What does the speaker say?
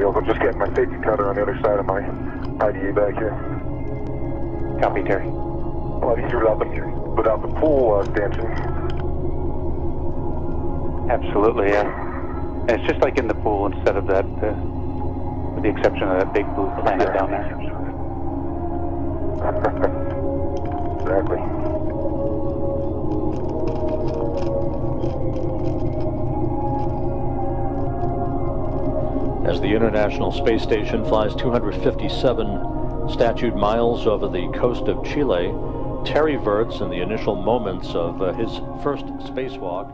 vehicle. Just getting my safety cutter on the other side of my IDA back here. Copy, Terry. Lot easier without the, without the pool uh, stanchion. Absolutely, yeah. And it's just like in the pool instead of that, uh, with the exception of that big blue planet down there. exactly. As the International Space Station flies 257 statute miles over the coast of Chile, Terry Virts, in the initial moments of uh, his first spacewalk,